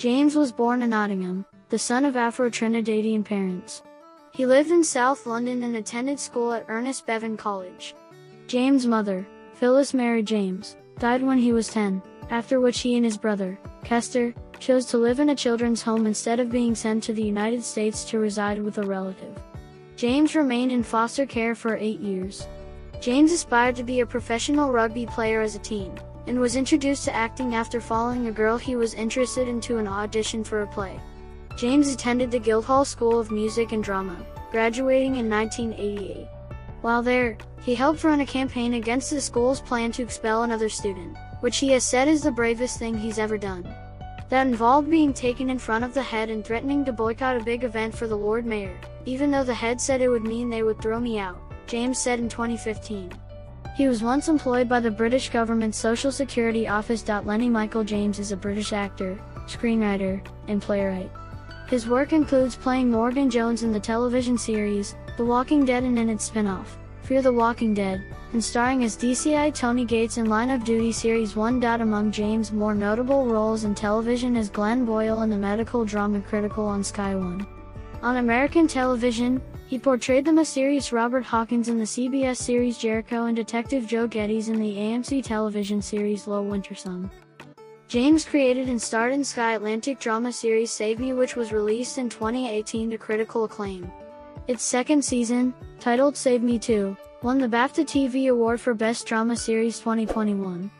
James was born in Nottingham, the son of Afro-Trinidadian parents. He lived in South London and attended school at Ernest Bevin College. James' mother, Phyllis Mary James, died when he was 10, after which he and his brother, Kester, chose to live in a children's home instead of being sent to the United States to reside with a relative. James remained in foster care for eight years. James aspired to be a professional rugby player as a teen, and was introduced to acting after following a girl he was interested in to an audition for a play. James attended the Guildhall School of Music and Drama, graduating in 1988. While there, he helped run a campaign against the school's plan to expel another student, which he has said is the bravest thing he's ever done. That involved being taken in front of the head and threatening to boycott a big event for the Lord Mayor, even though the head said it would mean they would throw me out, James said in 2015. He was once employed by the British government's Social Security Office. Lennie Michael James is a British actor, screenwriter, and playwright. His work includes playing Morgan Jones in the television series, The Walking Dead and in its spin-off, Fear the Walking Dead, and starring as DCI Tony Gates in Line of Duty Series 1. Among James' more notable roles in television is Glenn Boyle in the medical drama Critical on Sky One. On American television, he portrayed the mysterious Robert Hawkins in the CBS series Jericho and Detective Joe Geddes in the AMC television series Low Winter Sun. James created and starred in Sky Atlantic drama series Save Me which was released in 2018 to critical acclaim. Its second season, titled Save Me 2, won the BAFTA TV Award for Best Drama Series 2021.